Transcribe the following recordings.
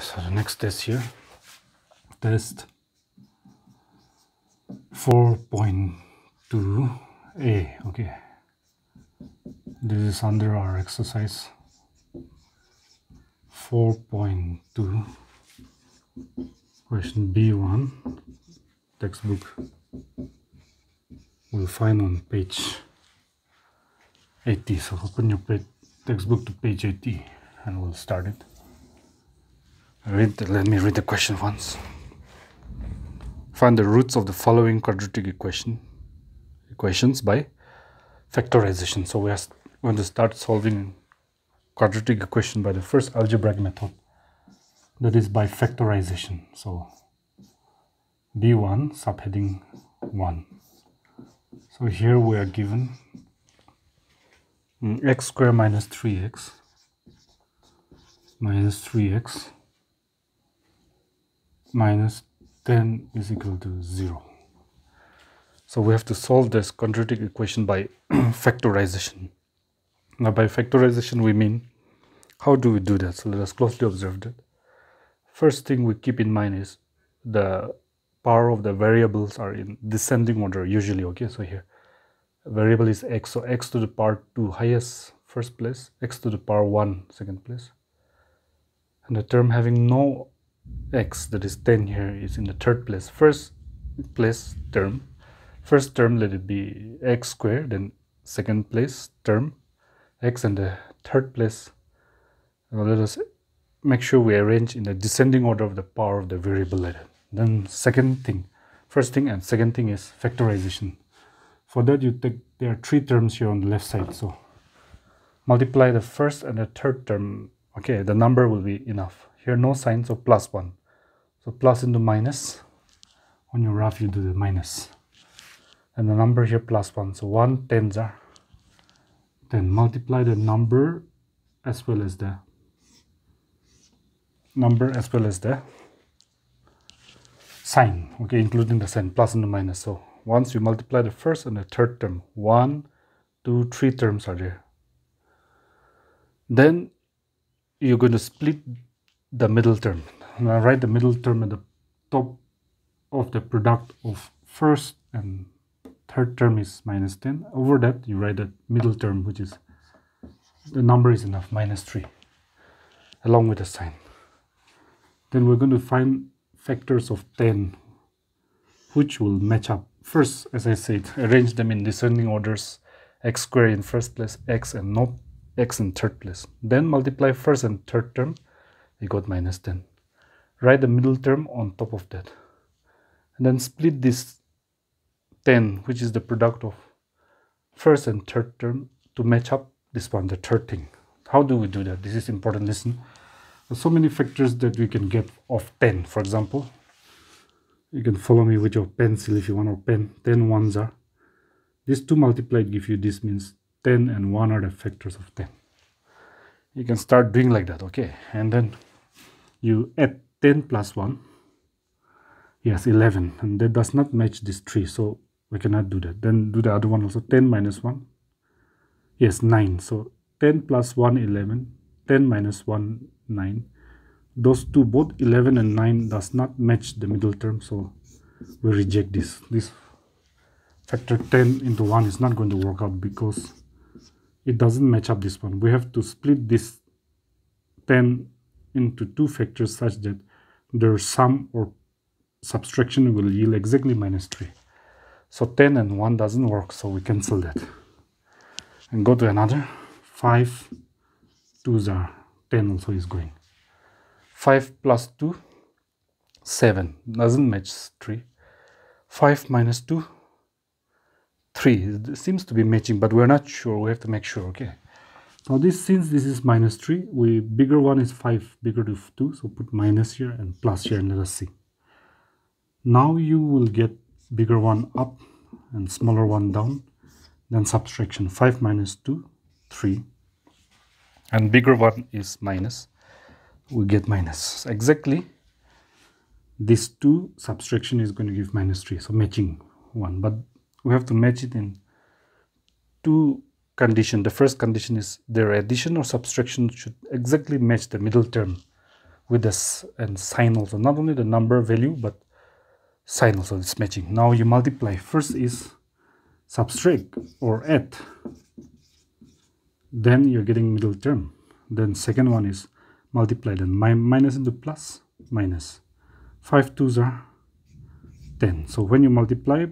so the next test here, test 4.2a, okay. This is under our exercise 4.2, question B1, textbook. We'll find on page 80. So open your textbook to page 80 and we'll start it. Read the, let me read the question once. Find the roots of the following quadratic equation equations by factorization. So we are going to start solving quadratic equation by the first algebraic method. That is by factorization. So B1 subheading 1. So here we are given mm, x squared minus 3x minus 3x minus 10 is equal to 0. So we have to solve this quadratic equation by factorization. Now by factorization we mean, how do we do that? So let us closely observe that. First thing we keep in mind is the power of the variables are in descending order usually, okay? So here, variable is x, so x to the power 2 highest first place, x to the power 1 second place. And the term having no x that is 10 here is in the third place. First place term. First term let it be x squared then second place term. X and the third place. Now let us make sure we arrange in the descending order of the power of the variable letter then second thing first thing and second thing is factorization. For that you take there are three terms here on the left side so multiply the first and the third term. Okay the number will be enough here no sign so plus 1 so plus into minus. On your graph you do the minus. and the number here plus 1 so 1 tens are. Then multiply the number as well as the number as well as the sign okay including the sign plus and the minus. So once you multiply the first and the third term one two three terms are there. Then you're going to split the middle term. Now write the middle term at the top of the product of first and third term is minus 10 over that you write the middle term which is the number is enough minus 3 along with the sign. Then we're going to find factors of 10 which will match up. First as i said arrange them in descending orders x squared in first place x and not x in third place. Then multiply first and third term you got minus 10 write the middle term on top of that. And then split this 10 which is the product of first and third term to match up this one the third thing. How do we do that? This is important listen There's so many factors that we can get of 10 for example you can follow me with your pencil if you want or pen. 10 ones are these two multiplied give you this means 10 and 1 are the factors of 10 you can start doing like that okay? And then you add 10 plus 1 yes 11 and that does not match this 3 so we cannot do that. Then do the other one also. 10 minus 1 yes 9 so 10 plus 1 11 10 minus 1 9 those two both 11 and 9 does not match the middle term so we reject this. This factor 10 into 1 is not going to work out because it doesn't match up this one. We have to split this 10 into two factors such that their sum or subtraction will yield exactly minus 3. So 10 and 1 doesn't work, so we cancel that. And go to another. 5, 2s are 10 also is going. 5 plus 2, 7. Doesn't match 3. 5 minus 2, 3. It seems to be matching, but we're not sure. We have to make sure, okay? Now this, since this is minus 3, we bigger one is 5, bigger to 2, so put minus here and plus here and let us see. Now you will get bigger one up and smaller one down, then subtraction 5 minus 2, 3, and bigger one is minus, we get minus. Exactly this 2 subtraction is going to give minus 3, so matching 1, but we have to match it in two condition. The first condition is their addition or subtraction should exactly match the middle term with this and sign also. Not only the number value but sign also is matching. Now you multiply. First is subtract or add. Then you're getting middle term. Then second one is multiply. Then mi minus into plus minus. 5 twos are 10 so when you multiply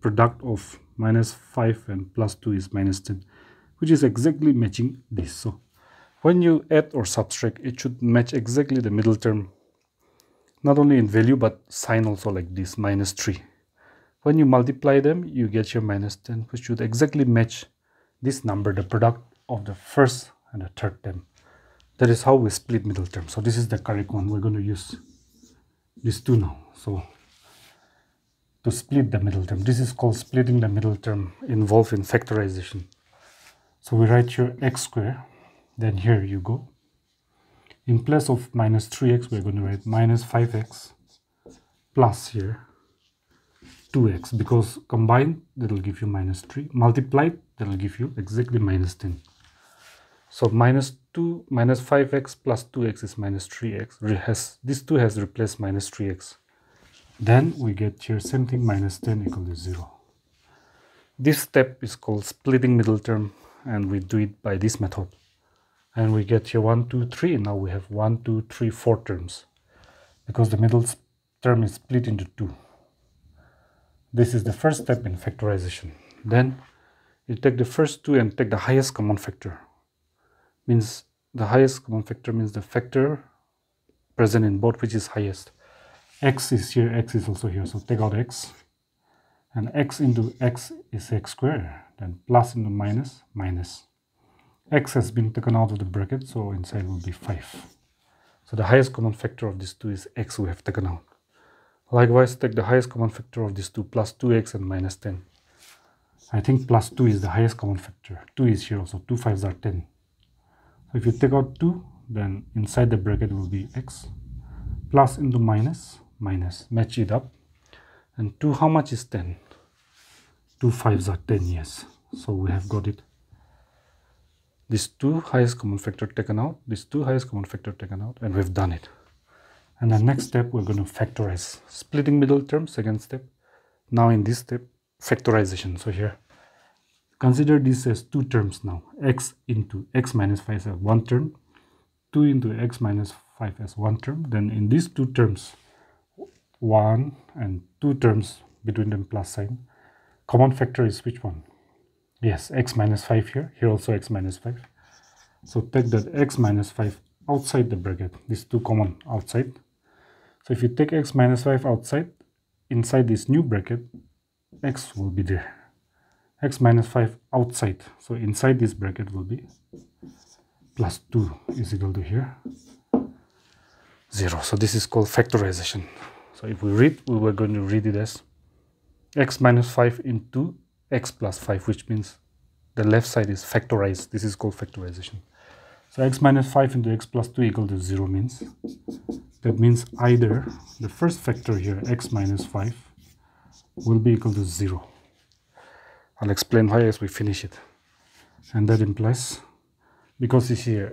product of minus 5 and plus 2 is minus 10 which is exactly matching this. So when you add or subtract it should match exactly the middle term not only in value but sign also like this minus 3 when you multiply them you get your minus 10 which should exactly match this number the product of the first and the third term. That is how we split middle term. So this is the correct one. We're going to use these two now. So to split the middle term this is called splitting the middle term involved in factorization so we write here x square then here you go. In place of minus 3x we're going to write minus 5x plus here 2x because combined that will give you minus 3 multiplied that will give you exactly minus 10 so minus 2 minus 5x plus 2x is minus 3x has this 2 has replaced minus 3x then we get here same thing minus 10 equal to 0 this step is called splitting middle term and we do it by this method. And we get here 1 2 3 now we have 1 2 3 4 terms. Because the middle term is split into two. This is the first step in factorization. Then you take the first two and take the highest common factor. Means the highest common factor means the factor present in both which is highest. X is here x is also here. So take out x. And x into x is x squared then plus into minus minus. X has been taken out of the bracket so inside will be 5 so the highest common factor of these two is x we have taken out. Likewise take the highest common factor of these two plus 2x and minus 10 I think plus 2 is the highest common factor. 2 is here also 2 5s are 10 so if you take out 2 then inside the bracket will be x. Plus into minus minus. Match it up. And 2 how much is 10 2 5s are 10 yes. So we have got it. These two highest common factor taken out these two highest common factor taken out and we've done it. And the next step we're going to factorize. Splitting middle term second step. Now in this step factorization. So here consider this as two terms now. X into x minus 5 as one term 2 into x minus 5 as one term. Then in these two terms one and two terms between them plus sign common factor is which one? Yes x minus 5 here. Here also x minus 5 so take that x minus 5 outside the bracket these two common outside. So if you take x minus 5 outside inside this new bracket x will be there. X minus 5 outside. So inside this bracket will be plus 2 is equal to here 0 so this is called factorization. So if we read we were going to read it as x minus 5 into x plus 5 which means the left side is factorized. This is called factorization. So x minus 5 into x plus 2 equal to 0 means that means either the first factor here x minus 5 will be equal to 0 I'll explain why as we finish it. And that implies because you here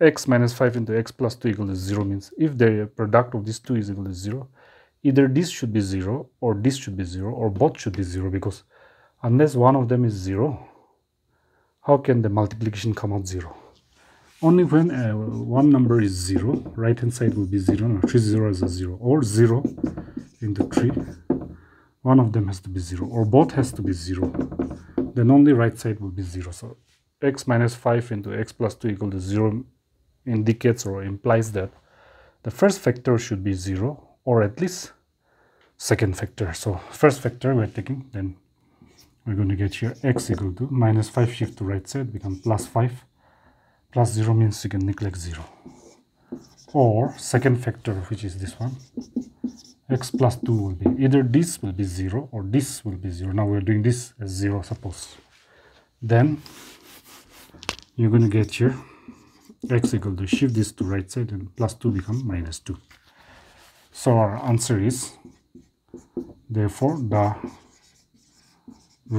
x minus 5 into x plus 2 equal to 0 means if the product of these two is equal to 0 either this should be 0 or this should be 0 or both should be 0 because unless one of them is 0 how can the multiplication come out 0 only when uh, one number is 0 right hand side will be 0 no, 3 0 is a 0 or 0 into 3 one of them has to be 0 or both has to be 0 then only right side will be 0 so x minus 5 into x plus 2 equal to 0 indicates or implies that the first factor should be 0 or at least second factor. So first factor we're taking then we're going to get here x equal to minus 5 shift to right side become plus 5 plus 0 means you can neglect 0 or second factor which is this one x plus 2 will be either this will be 0 or this will be 0 now we're doing this as 0 suppose. Then you're going to get here x equal to shift this to right side and plus 2 become minus 2 so our answer is therefore the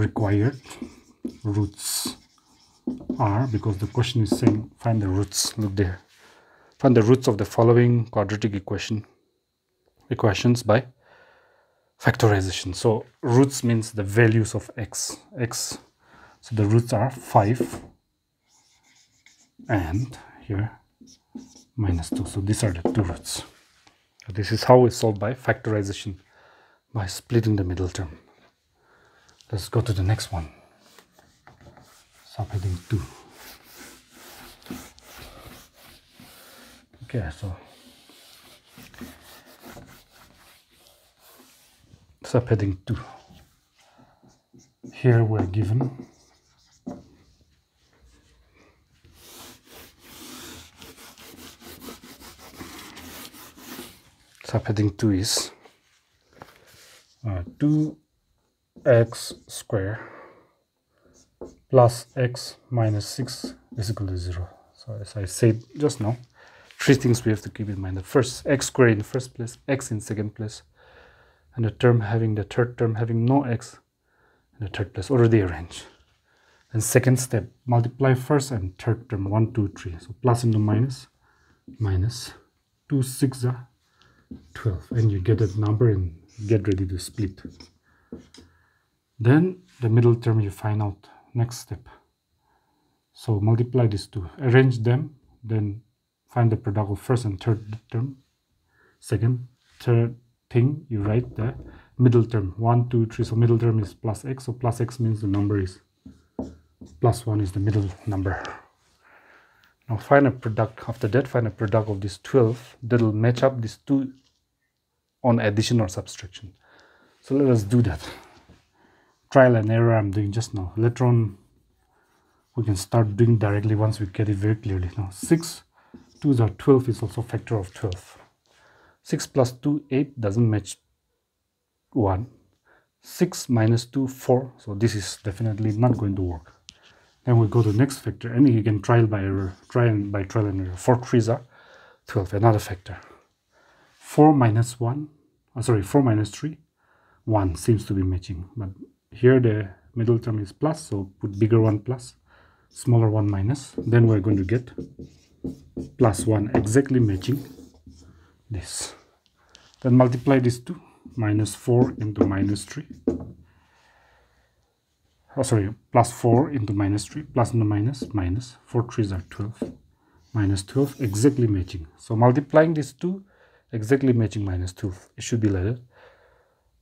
required roots are because the question is saying find the roots look there Find the roots of the following quadratic equation equations by factorization. So roots means the values of x. x. So the roots are 5 and here minus 2. So these are the two roots. This is how we solve by factorization by splitting the middle term. Let's go to the next one. Subheading 2. Okay, so subheading 2. Here we're given subheading 2 is uh, 2x square plus x minus 6 is equal to 0. So as I said just now, three things we have to keep in mind. The first, x squared in the first place, x in second place, and the term having the third term having no x in the third place, already arranged. And second step, multiply first and third term, 1, 2, 3. So plus into minus, minus, 2, 6 are 12. And you get that number and get ready to split. Then the middle term you find out, next step. So multiply these two, arrange them, then find the product of first and third term. Second, third thing, you write the middle term, 1, 2, 3. So middle term is plus x, so plus x means the number is plus 1 is the middle number. Now find a product, after that find a product of this 12 that will match up these two on addition or subtraction. So let us do that. Trial and error I'm doing just now. Later on we can start doing directly once we get it very clearly. Now 6 2s are 12 is also factor of 12. 6 plus 2 8 doesn't match 1. 6 minus 2 4 so this is definitely not going to work. Then we go to the next factor and you can trial by error, try and by trial and error. 4 3s are 12, another factor. 4 minus 1, oh, sorry, 4 minus 3, 1 seems to be matching. But here the middle term is plus, so put bigger one plus smaller one minus then we're going to get plus 1 exactly matching this then multiply these two minus 4 into minus 3 oh sorry plus 4 into minus 3 plus into minus minus 4 3s are 12 minus 12 exactly matching. So multiplying these two exactly matching minus 12 it should be like that.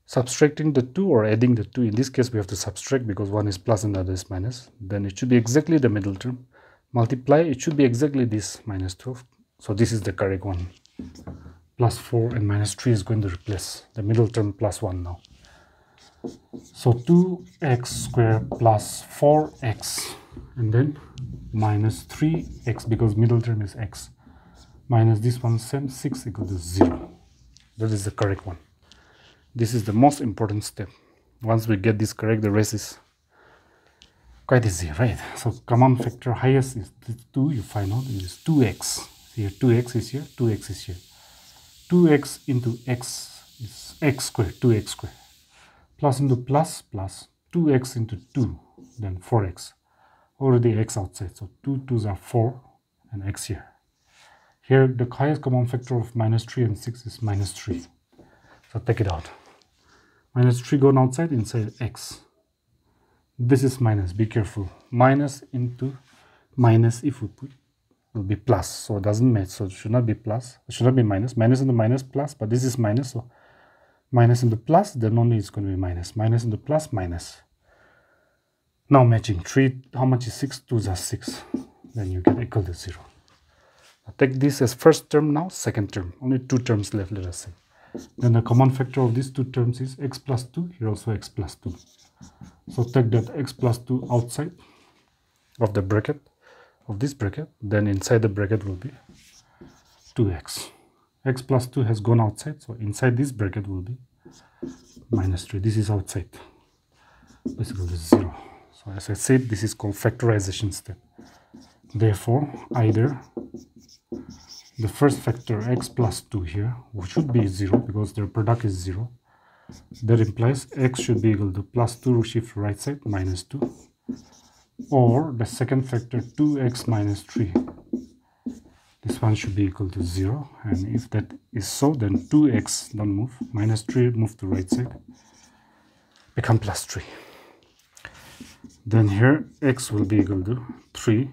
Subtracting the 2 or adding the 2 in this case we have to subtract because one is plus and the other is minus. Then it should be exactly the middle term. Multiply it should be exactly this minus 12 so this is the correct one. Plus 4 and minus 3 is going to replace the middle term plus 1 now so 2x squared plus 4x and then minus 3x because middle term is x. Minus this one same 6 equal to 0 that is the correct one. This is the most important step. Once we get this correct the rest is quite easy right? So common factor highest is 2 you find out is 2x here 2x is here 2x is here. 2x into x is x squared 2x squared plus into plus plus 2x into 2 then 4x already x outside. So 2 2s are 4 and x here. Here the highest common factor of minus 3 and 6 is minus 3 so take it out. Minus 3 going outside inside x. This is minus. Be careful. Minus into minus if we put will be plus. So it doesn't match. So it should not be plus. It should not be minus. Minus into minus plus but this is minus so minus into plus then only it's going to be minus. Minus into plus minus. Now matching 3 how much is 6 2 are 6 then you get equal to 0 now take this as first term now second term. Only two terms left let us say. Then the common factor of these two terms is x plus 2, here also x plus 2. So take that x plus 2 outside of the bracket, of this bracket, then inside the bracket will be 2x. X plus 2 has gone outside, so inside this bracket will be minus 3. This is outside, basically this is 0. So as I said, this is called factorization step. Therefore, either the first factor x plus 2 here which should be 0 because their product is 0 that implies x should be equal to plus 2 shift right side minus 2 or the second factor 2x minus 3 this one should be equal to 0 and if that is so then 2x don't move. Minus 3 move to right side. Become plus 3 then here x will be equal to 3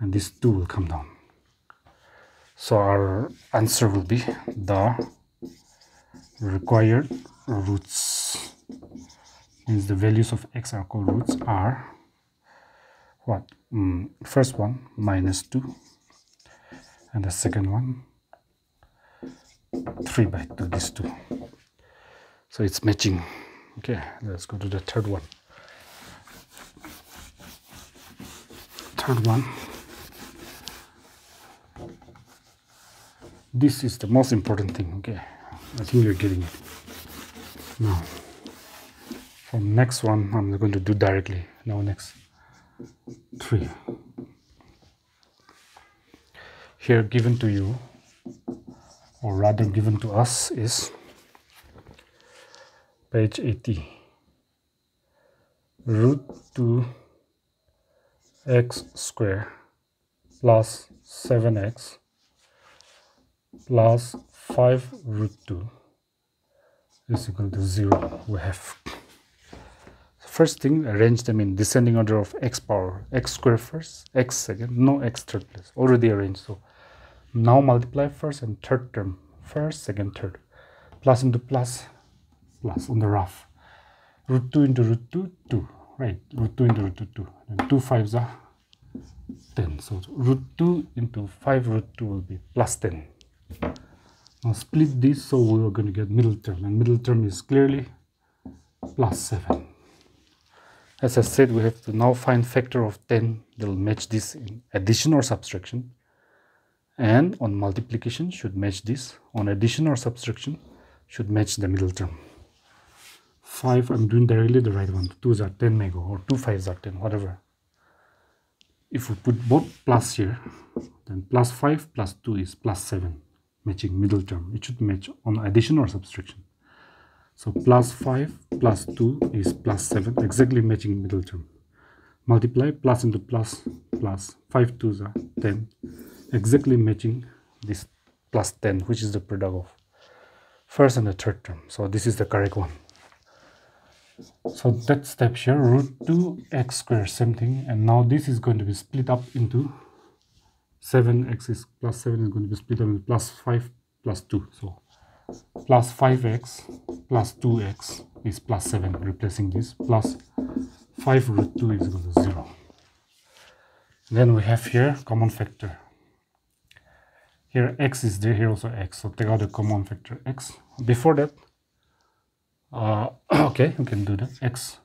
and this 2 will come down. So our answer will be the required roots. Means the values of x are called roots are what? Mm, first one minus 2 and the second one 3 by 2 these two. So it's matching. Okay let's go to the third one. Third one. This is the most important thing okay? I think you're getting it. Now from next one i'm going to do directly. Now next. Three here given to you or rather given to us is page 80 root 2 x square plus 7x plus 5 root 2 is equal to 0 we have first thing arrange them in descending order of x power. X square first x second no x third place. Already arranged so now multiply first and third term first second third. Plus into plus plus on the rough. Root 2 into root 2 2 right? Root 2 into root 2 2 and 2 fives are 10 so root 2 into 5 root 2 will be plus 10 now split this so we are going to get middle term. And middle term is clearly plus 7 as I said we have to now find factor of 10 that will match this in addition or subtraction and on multiplication should match this. On addition or subtraction should match the middle term. 5 I'm doing directly the right one. 2s are 10 mega or 2 5s are 10 whatever. If we put both plus here then plus 5 plus 2 is plus 7 matching middle term. It should match on addition or subtraction. So plus 5 plus 2 is plus 7 exactly matching middle term. Multiply plus into plus plus 5 2s are 10 exactly matching this plus 10 which is the product of first and the third term. So this is the correct one. So that step here root 2 x square same thing. And now this is going to be split up into 7x is plus 7 is going to be split up into plus 5 plus 2 so plus 5x plus 2x is plus 7 replacing this. Plus 5 root 2 is equal to 0 then we have here common factor here x is there. Here also x. So take out the common factor x. Before that uh, okay you can do that. X.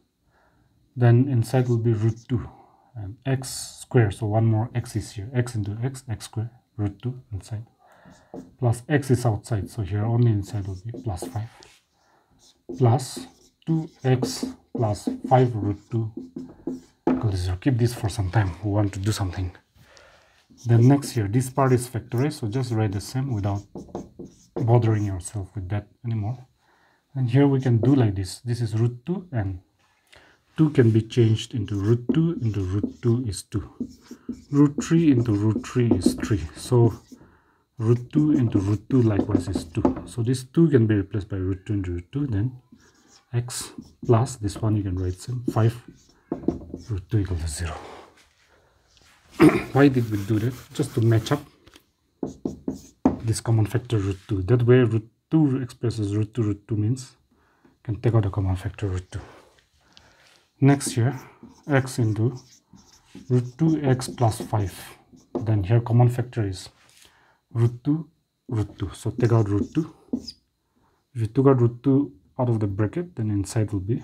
Then inside will be root 2 and x square. So one more x is here. X into x x square root 2 inside. Plus x is outside. So here only inside will be plus 5 plus 2x plus 5 root 2 equal to 0 keep this for some time. We want to do something then next here this part is factorized so just write the same without bothering yourself with that anymore. And here we can do like this. This is root 2 and 2 can be changed into root 2 into root 2 is 2 root 3 into root 3 is 3 so root 2 into root 2 likewise is 2 so this 2 can be replaced by root 2 into root 2 then x plus this one you can write same. 5 root 2 equal to 0 why did we do that? Just to match up this common factor root 2 that way root 2 expresses root 2 root 2 means can take out the common factor root 2 next here x into root 2x plus 5 then here common factor is root 2 root 2 so take out root 2 if you took out root 2 out of the bracket then inside will be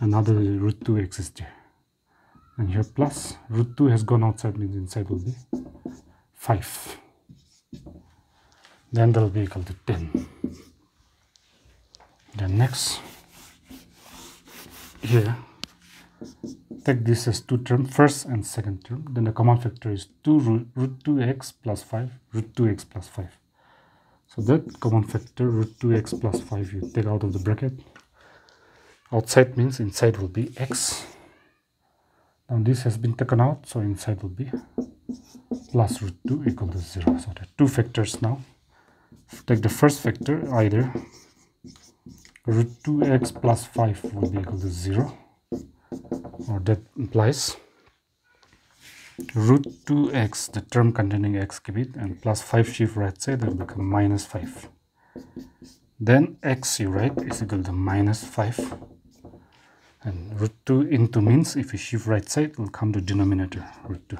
another root 2 exists there and here plus root 2 has gone outside means inside will be 5 then that will be equal to 10 then next here take this as two term first and second term. Then the common factor is 2 root, root 2x plus 5 root 2x plus 5 so that common factor root 2x plus 5 you take out of the bracket. Outside means inside will be x now this has been taken out so inside will be plus root 2 equal to 0 so there are two factors now. Take the first factor either root 2x plus 5 will be equal to 0 or that implies root 2x the term containing x cubed and plus 5 shift right side will become minus 5 then x you write is equal to minus 5 and root 2 into means if you shift right side it will come to denominator root 2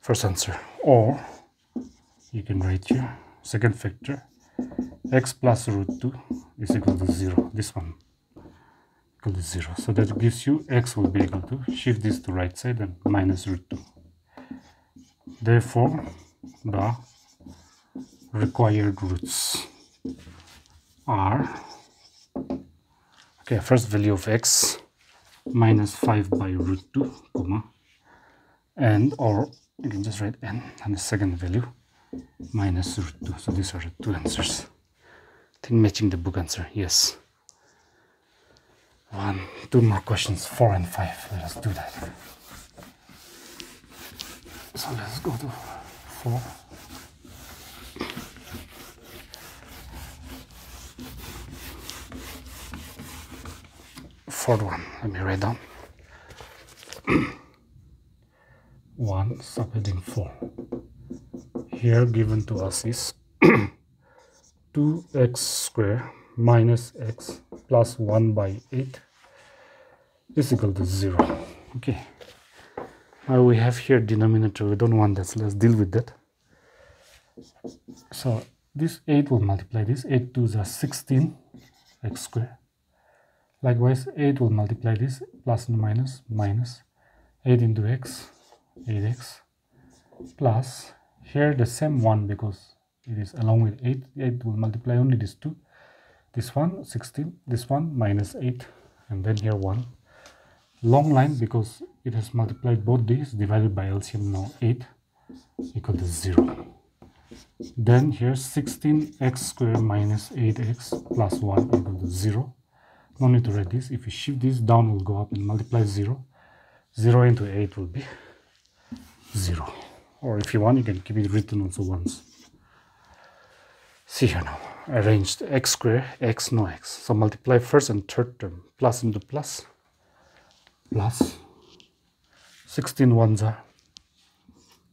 first answer or you can write here second factor x plus root 2 is equal to 0 this one equal to 0 so that gives you x will be equal to shift this to right side and minus root 2 therefore the required roots are okay first value of x minus 5 by root 2 comma and or you can just write n and the second value minus root 2 so these are the two answers. I think matching the book answer yes. One two more questions four and five. Let us do that. So let's go to four fourth one. Let me write down. One subheading four. Here given to us is 2x square minus x plus 1 by 8 is equal to 0 okay. Now we have here denominator. We don't want that. So let's deal with that. So this 8 will multiply this. 8 2s are 16 x square likewise 8 will multiply this plus and minus minus 8 into x 8x plus here the same one because it is along with 8 8 will multiply only these two this one 16 this one minus 8 and then here 1 long line because it has multiplied both these divided by LCM now 8 equal to 0 then here 16x square minus 8x plus 1 equal to 0 no need to write this. If you shift this down will go up and multiply 0 0 into 8 will be 0 or if you want you can keep it written also once. See here now. Arranged x square x no x. So multiply first and third term. Plus into plus. Plus 16 ones are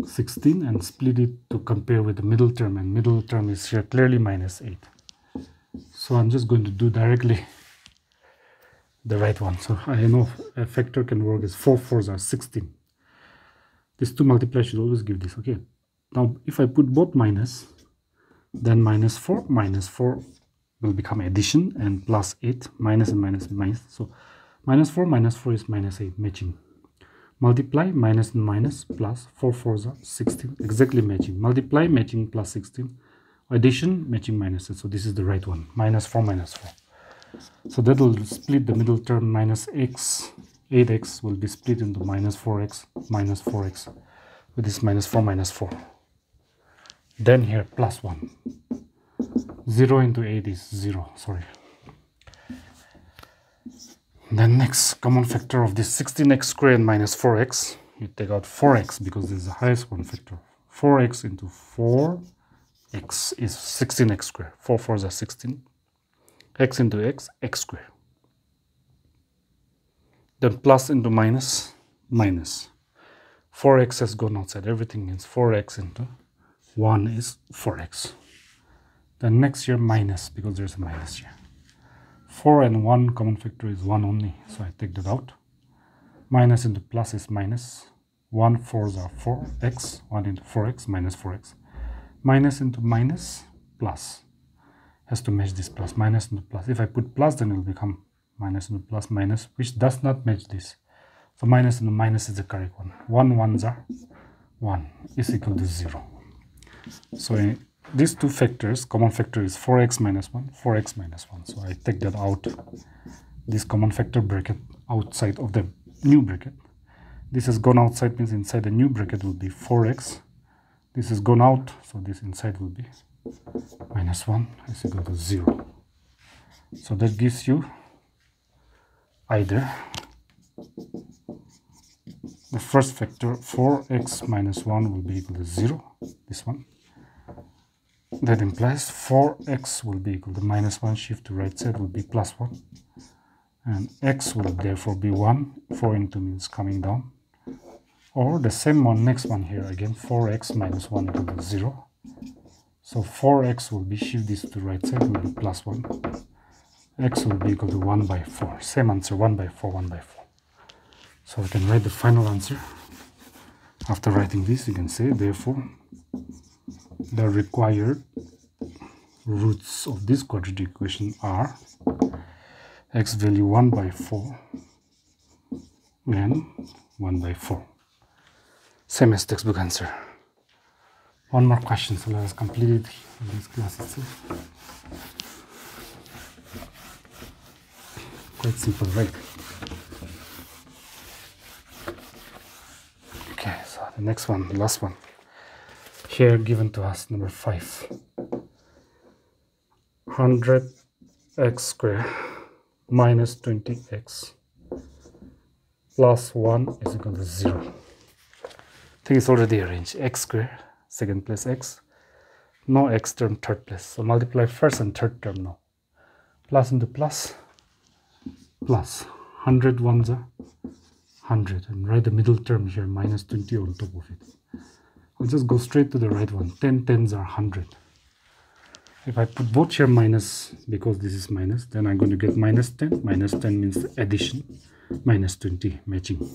16 and split it to compare with the middle term. And middle term is here clearly minus 8 so i'm just going to do directly the right one. So i know a factor can work as 4 fours are 16 this 2 multiply should always give this okay? Now if i put both minus then minus 4 minus 4 will become addition and plus 8 minus and minus and minus. So minus 4 minus 4 is minus 8 matching. Multiply minus and minus plus 4 4s are 16 exactly matching. Multiply matching plus 16 addition matching minus so this is the right one. Minus 4 minus 4 so that will split the middle term minus x. 8x will be split into minus 4x minus 4x with this minus 4 minus 4 then here plus 1 0 into 8 is 0 sorry. Then next common factor of this 16x squared minus 4x you take out 4x because this is the highest common factor. 4x into 4x is 16x squared. 4 4s are 16 x into x x squared. Then plus into minus, minus. Minus 4x has gone outside. Everything is 4x into 1 is 4x then next here minus because there's a minus here. 4 and 1 common factor is 1 only so I take that out. Minus into plus is minus. 1 4s are 4x 1 into 4x minus 4x minus into minus plus has to match this plus minus into plus. If I put plus then it will become minus into plus minus which does not match this. So minus into minus is the correct one. 1 ones are 1 is equal to 0 so in these two factors common factor is 4x minus 1 4x minus 1 so i take that out this common factor bracket outside of the new bracket. This has gone outside means inside the new bracket will be 4x this has gone out so this inside will be minus 1 is equal to 0 so that gives you either the first factor 4x minus 1 will be equal to 0 this one. That implies 4x will be equal to minus 1 shift to right side will be plus 1 and x will therefore be 1 4 into means coming down. Or the same one next one here again 4x minus 1 equal to 0 so 4x will be shift this to right side will be plus 1 x will be equal to 1 by 4 same answer 1 by 4 1 by 4 so we can write the final answer. After writing this you can say therefore the required roots of this quadratic equation are x value 1 by 4 and 1 by 4 same as textbook answer one more question so let us complete it in this class itself. Quite simple right? Okay so the next one the last one. Here given to us number 5 100x square minus 20x plus 1 is equal to 0 I think it's already arranged. X square second place x no x term third place so multiply first and third term now plus into plus plus 100 ones are 100 and write the middle term here minus 20 on top of it I'll just go straight to the right one. 10 tens are 100. If I put both here minus, because this is minus, then I'm going to get minus 10. Minus 10 means addition. Minus 20, matching.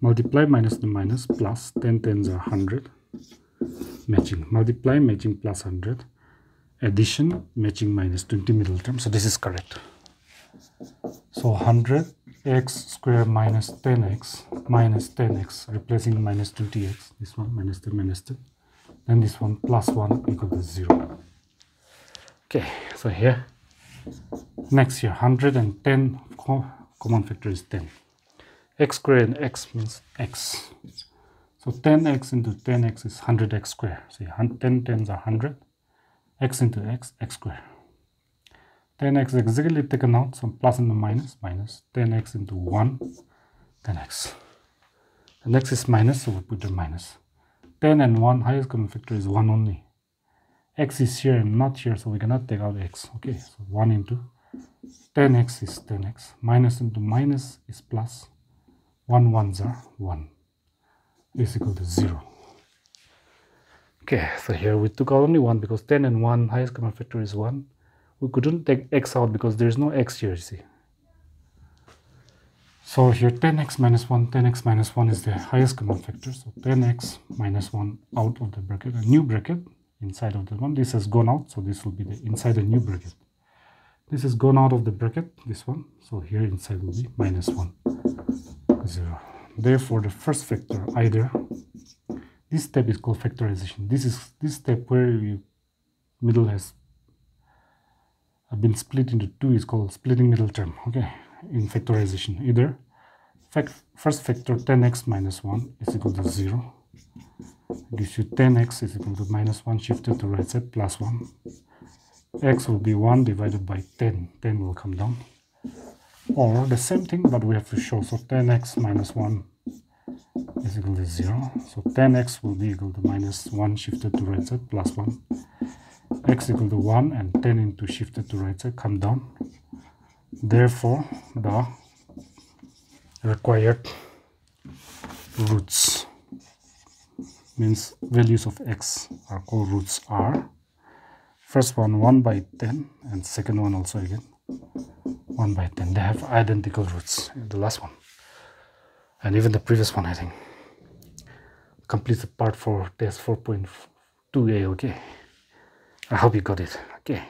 Multiply minus the minus, plus 10 tens are 100. Matching. Multiply, matching plus 100. Addition, matching minus 20 middle term. So this is correct. So 100 x square minus 10x minus 10x replacing minus 20x this one minus 10 minus 10 then this one plus 1 equal to 0 okay so here next here 110 common factor is 10 x square and x means x so 10x into 10x is 100x squared. so 10 tens are 100 x into x x square 10x exactly taken out, so plus and minus, minus 10x into 1, 10x. The next is minus, so we put the minus. 10 and 1, highest common factor is 1 only. x is here and not here, so we cannot take out x. Okay, so 1 into 10x is 10x. Minus into minus is plus. 1 ones are 1 is equal to 0. Okay, so here we took out only 1 because 10 and 1, highest common factor is 1 we couldn't take x out because there's no x here, you see. So here 10x minus 1, 10x minus 1 is the highest common factor. So 10x minus 1 out of the bracket, a new bracket inside of the one. This has gone out, so this will be the inside the new bracket. This has gone out of the bracket, this one. So here inside will be minus 1, 0. Therefore, the first factor either, this step is called factorization. This is this step where you middle has been split into two is called splitting middle term okay in factorization. Either fact first factor 10x minus 1 is equal to 0 gives you 10x is equal to minus 1 shifted to right side plus 1 x will be 1 divided by 10 10 will come down or the same thing but we have to show. So 10x minus 1 is equal to 0 so 10x will be equal to minus 1 shifted to right side plus 1 x equal to 1 and 10 into shifted to right side come down. Therefore the required roots means values of x are called roots are first one 1 by 10 and second one also again 1 by 10 they have identical roots the last one and even the previous one i think completes the part for test 4.2a okay I hope you got it. Okay.